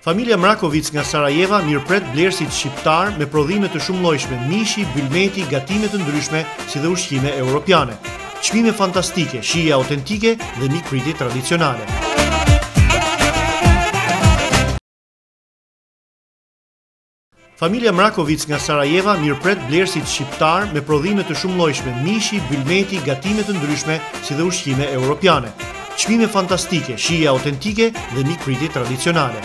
Familja Mrakovic nga Sarajeva mirëpret blerësit shqiptarë me prodhime të shumëllojshme mishi, bylmeti, gatime të ndryshme, si dhe ushqime europiane. Çmime fantastike, shije autentike dhe mikpritje tradicionale. Familja Mrakovic nga Sarajeva mirëpret blerësit shqiptarë me prodhime të shumëllojshme, mishi, bylmeti, gatime të ndryshme, si dhe ushqime europiane. Çmime fantastike, shije autentike dhe mikpritje tradicionale.